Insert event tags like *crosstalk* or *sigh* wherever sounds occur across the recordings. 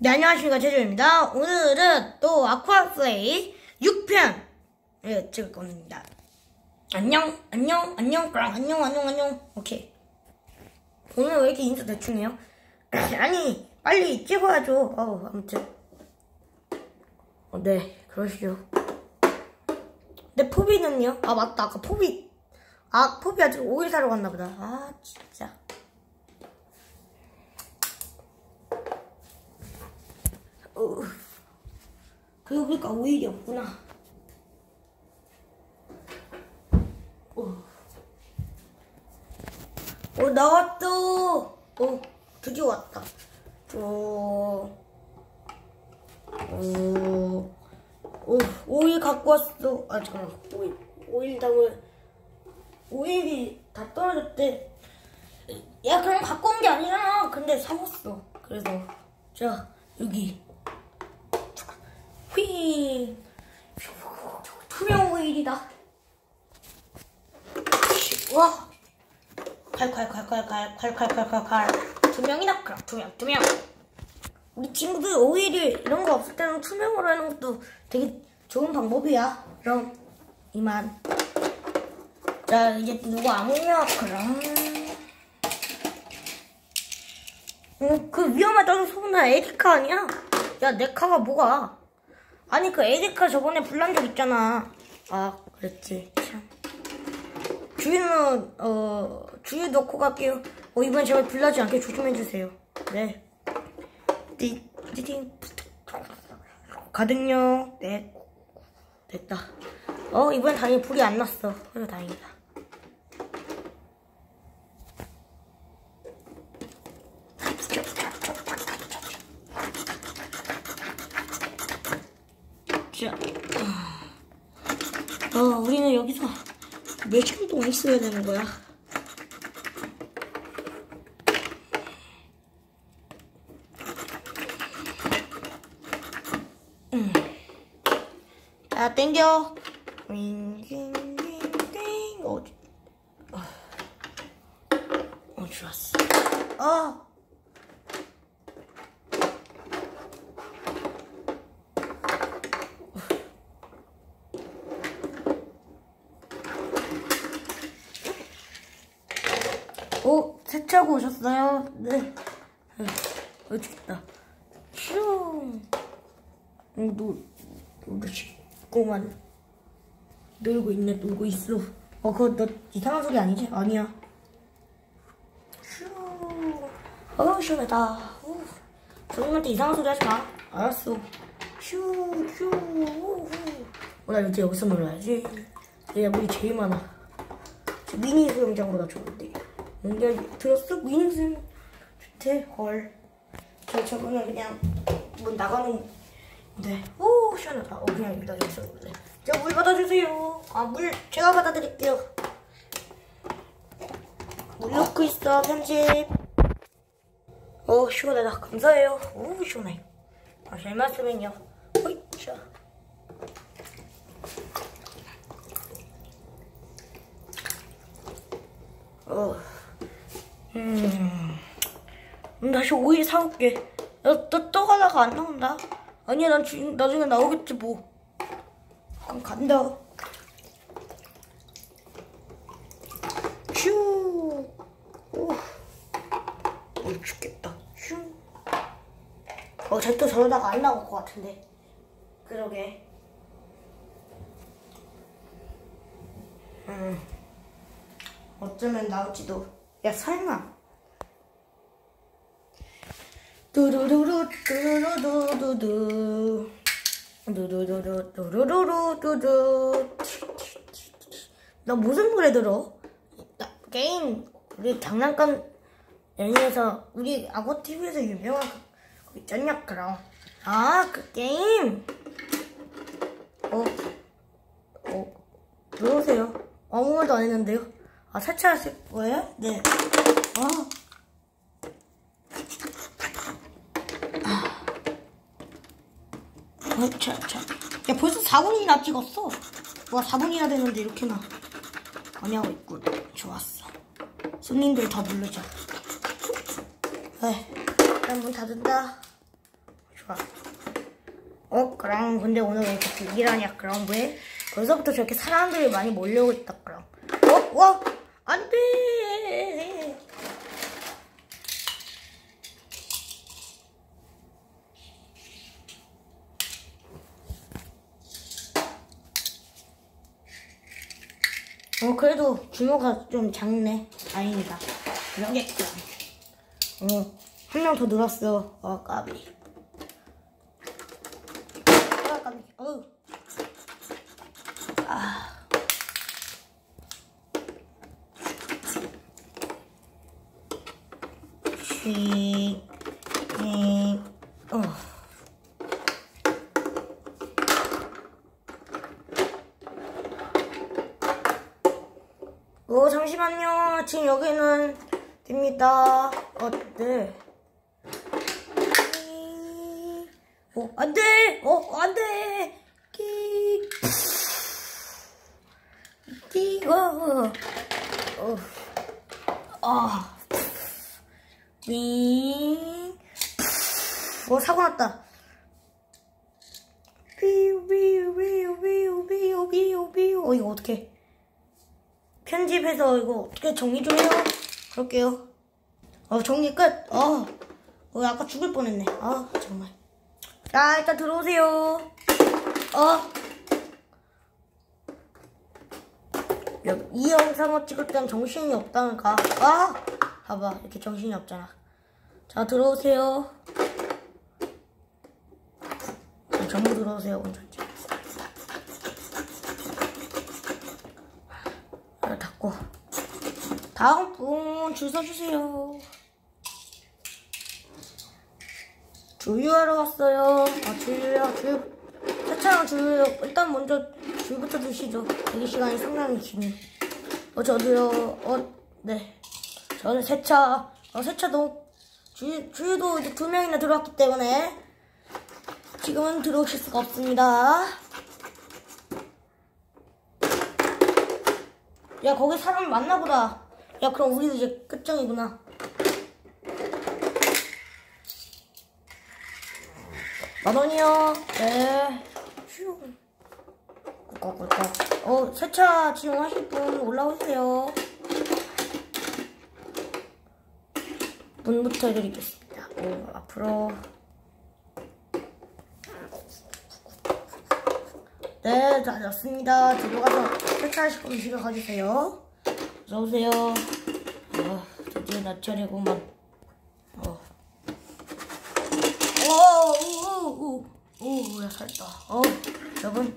네, 안녕하십니까. 제주입니다. 오늘은 또 아쿠아플레이 6편, 을 찍을 겁니다. 안녕, 안녕, 안녕, 그랑 안녕, 안녕, 안녕. 오케이. 오늘 왜 이렇게 인사 대충 해요? *clears throat* 아니, 빨리 찍어야죠. 어우, 아무튼. 어, 네, 그러시죠. 내 포비는요? 아, 맞다. 아까 포비. 아, 포비 아직 오일 사러 갔나 보다. 아, 진짜. 어, 그러고 보니까 오일이 없구나. 어, 어 나왔어. 어, 드디어 왔다. 어, 어, 어, 오일 갖고 왔어. 아, 잠깐만. 오일, 오일 담을, 오일이 다 떨어졌대. 야, 그럼 갖고 온 게 아니잖아. 근데 사왔어. 그래서, 자, 여기. 휘. 투명 오일이다. 와. 칼칼칼칼칼칼칼칼칼칼 투명이다 그럼. 투명 투명. 우리 친구들 오일이 이런 거 없을 때는 투명으로 하는 것도 되게 좋은 방법이야. 그럼 이만. 자 이제 누구 아무냐? 그럼. 음, 그 위험하다고 소문난 에리카 아니야? 야, 내 카가 뭐가? 아니, 그 에리카 저번에 불난 적 있잖아. 아, 그랬지. 참. 주유는, 어, 주유 넣고 갈게요. 어, 이번엔 제발 불나지 않게 조심해 주세요. 네. 띠, 띠띵. 가득요. 네. 됐다. 어, 이번엔 다행히 불이 안 났어. 그래, 다행이다. 자, 어, 우리는 여기서 몇 시간 동안 있어야 되는 거야? 음. 자, 땡겨. 윙윙윙윙. 어디? 어, 어 좋았어. 어. 오, 세차고 오셨어요? 네. 어, 죽겠다. 슝. 응, 노, 놀고 놀고 있네, 놀고 있어. 어, 그거 너 이상한 소리 아니지? 아니야. 슝. 어, 시원하다. 후. 선생님한테 이상한 소리 하지 마. 알았어. 슈, 슈. 후. 어, 나 이제 여기서 놀아야지. 얘가 물이 제일 많아. 미니 수영장으로 나 좋은데. 연결 들었어? 수영 좋대. 헐. 저 저거는 그냥 문 나가는 네. 오 시원하다. 어 그냥 여기다 놀래. 저물 받아주세요. 아 물 제가 받아드릴게요. 물 넣고 있어 편집. 오 시원하다. 감사해요. 오 시원해. 아, 별 말씀은요. 호이 자. 어. 음. 음, 다시 오일 사올게. 야, 또, 또 가다가 안 나온다. 아니야, 난 주, 나중에 나오겠지, 뭐. 그럼 간다. 슈. 오. 어, 죽겠다. 슈. 어, 쟤 또 저러다가 안 나올 것 같은데. 그러게. 음. 어쩌면 나올지도. 야, 설마. 두루루루 두루루루두두 두루루루 두루루루 두두 너 무슨 노래 들어? 나 게임 우리 장난감 애니에서 우리 악어 TV에서 유명한 그, 그 있잖냐 그럼 아 그 게임 어? 어? 들어오세요 아무 말도 안 했는데요 아 세차하실 거예요? 네 아. 어, 자, 자. 야, 벌써 4분이나 찍었어. 와, 4분이나 됐는데 이렇게나 많이 하고 있군. 좋았어. 손님들 더 부르자. 에이, 일단 문 닫은다. 좋아. 어, 그럼 근데 오늘 왜 이렇게 불길하냐? 그럼 왜? 벌써부터 저렇게 사람들이 많이 몰려오고 있다. 그럼. 어, 와, 안 돼. 어, 그래도 규모가 좀 작네. 다행이다. 그러겠다. 어, 한 명 더 늘었어. 어, 까비. 아, 까비. 어우. 아. 씩, 씩, 어. 어, 잠시만요. 지금 여기는 됩니다. 어, 네. 어, 안 돼! 어, 안 돼! 끼, 끼, 어, 어, 아, 윙, 어, 사고 났다. 삐우, 삐우, 삐우, 삐우, 삐우, 삐우, 삐우. 어, 이거 어떡해. 편집해서 이거 어떻게 정리 좀 해요? 그럴게요. 어, 정리 끝. 어, 어 아까 죽을 뻔했네. 아, 정말. 자, 일단 들어오세요. 어. 여- 이 영상을 찍을 땐 정신이 없다니까. 아! 봐봐, 이렇게 정신이 없잖아. 자, 들어오세요. 자, 전부 들어오세요, 운전자. 아, 닫고. 다음 분 줄 서주세요. 주유하러 왔어요. 아, 주유요, 주유. 세차랑 주유요. 일단 먼저 줄부터 주시죠. 대기 시간이 상당히 기네. 어, 저도요. 어, 네. 저는 세차. 어, 세차도, 주유, 주유도 이제 두 명이나 들어왔기 때문에 지금은 들어오실 수가 없습니다. 야, 거기 사람 많나 보다. 야, 그럼 우리도 이제 끝장이구나. 만 원이요. 네. 휴. 꿀꺽꿀꺽. 어, 세차 지금 하실 분 올라오세요. 문부터 해드리겠습니다. 오, 앞으로. 네, 다 됐습니다. 들어가서 세차하실 거면 집에 가주세요. 어서오세요. 어, 드디어 낮철이구만. 어. 오, 오, 야, 살다. 어, 여러분,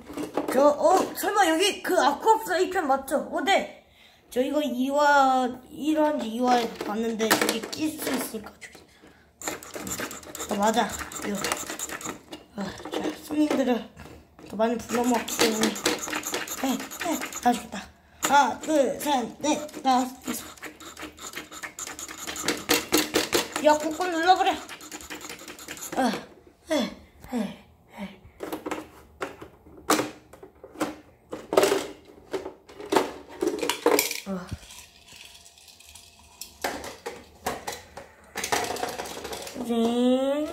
저, 어, 설마 여기 그 아쿠아프사 2편 맞죠? 어, 네. 저 이거 2화, 1화인지 2화에 봤는데, 저기 낄 수 있으니까, 저기. 어, 맞아. 이거. 아, 자, 손님들을 더 많이 불러모았기 때문에. 네, 네, 다 죽겠다. 하나, 둘, 셋, 넷, 다섯, 여섯. 야, 꾹꾹 눌러버려. 아, 에, 에, 에. 어. 징.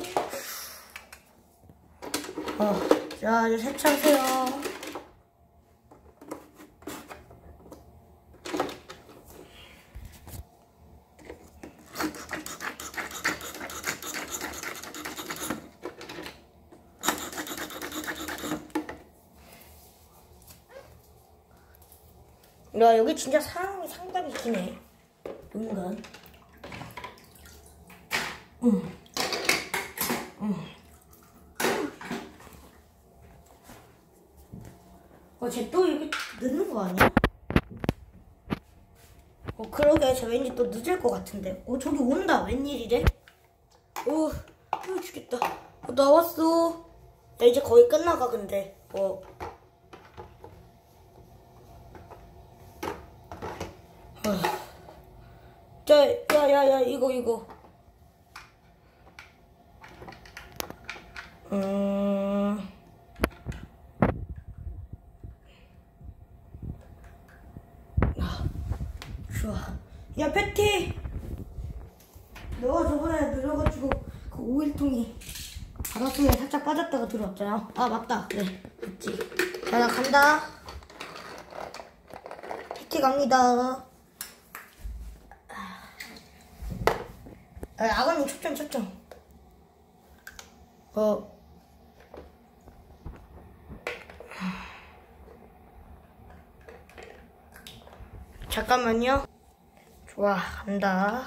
어, 자, 이제 세차하세요. 야, 여기 진짜 사람이 상당히 기네. 응. 어, 쟤또 여기 늦는 거 아니야? 어, 그러게. 쟤 왠지 또 늦을 것 같은데. 어, 저기 온다. 웬일이래? 어, 어 죽겠다. 어, 나왔어. 야, 이제 거의 끝나가, 근데. 어. 자, 야, 야, 야, 이거, 이거. 음. 아, 좋아. 야, 패티! 너가 저번에 늘어가지고 그 오일통이 바닷속에 살짝 빠졌다가 들어왔잖아. 아, 맞다. 네, 맞지. 자, 나 간다. PT 갑니다. 아, 아가님 초점, 초점. 어. 잠깐만요. 좋아, 간다.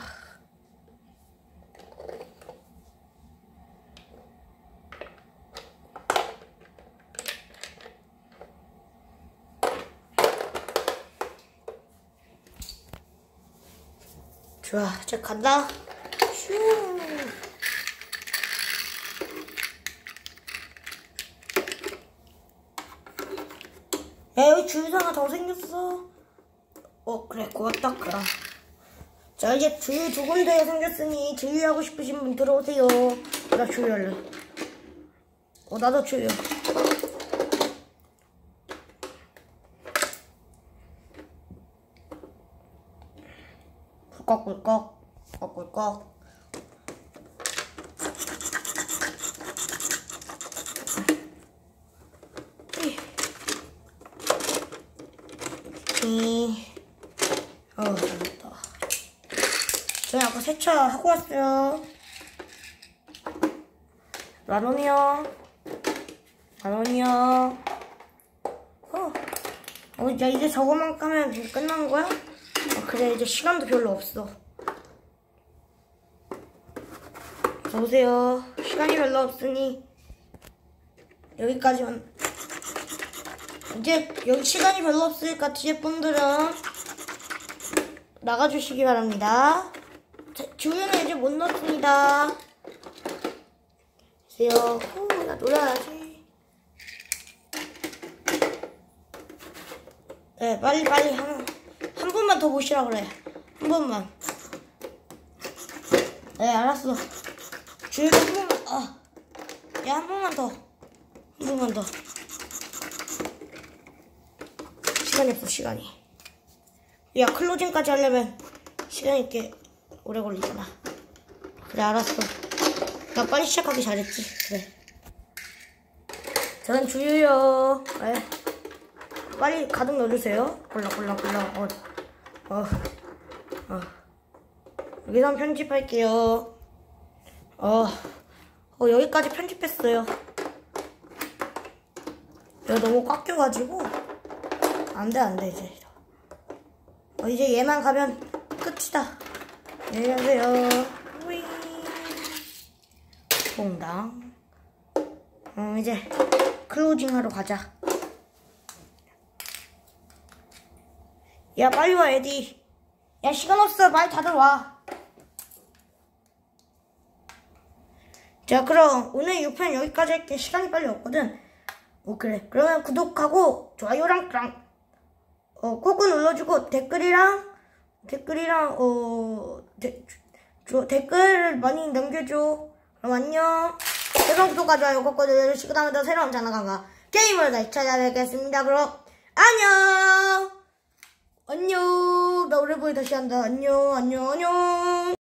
좋아, 자 간다. 슈. 야, 여기 주유소가 더 생겼어. 어, 그래, 고맙다, 그럼. 자, 이제 주유 두 군데 생겼으니 주유하고 싶으신 분 들어오세요. 나 주유할래. 어, 나도 주유. 꿀꺽꿀꺽, 꿀꺽꿀꺽. 이, 어우, 잘했다. 저희 아까 세차 하고 왔어요. 만 원이요. 어, 어, 야, 이제 저거만 까면 끝난 거야? 어, 그래, 이제 시간도 별로 없어. 보세요. 시간이 별로 없으니, 여기까지만. 이제 여기 시간이 별로 없으니까 뒤에 분들은 나가주시기 바랍니다. 자, 주유는 이제 못 넣습니다. 보세요. 후, 나 놀아야지. 네, 빨리 빨리 한, 한 번만 더 보시라 그래. 한 번만. 네, 알았어. 주유를 한 번만, 아. 야, 한 번만 더. 한 번만 더. 시간이 없어, 시간이. 야, 클로징까지 하려면 시간이 꽤 오래 걸리잖아. 그래, 알았어. 나 빨리 시작하기 잘했지. 그래. 저는 주유요. 에. 빨리 가득 넣어주세요. 콜랑콜랑콜랑. 어, 어, 어. 여기서 편집할게요. 어, 어, 여기까지 편집했어요. 이거 너무 꽉 껴가지고. 안 돼, 안 돼, 이제. 어, 이제 얘만 가면 끝이다. 안녕하세요. 위. 퐁당. 어, 이제 클로징 하러 가자. 야, 빨리 와, 에디. 야, 시간 없어. 빨리 다들 와. 자, 그럼 오늘 6편 여기까지 할게. 시간이 빨리 없거든. 어, 그래. 그러면 구독하고 좋아요랑 랑 어, 꾹꾹 눌러주고 댓글이랑 댓글이랑 어 데, 저, 댓글 많이 남겨줘. 그럼 안녕. 새로운 구독과 좋아요 꾹꾹 눌러주시고 다음에 또 새로운 장난감과 게임을 다시 찾아뵙겠습니다. 그럼 안녕. 안녕. 나 오랜만에 다시 한다. 안녕, 안녕, 안녕.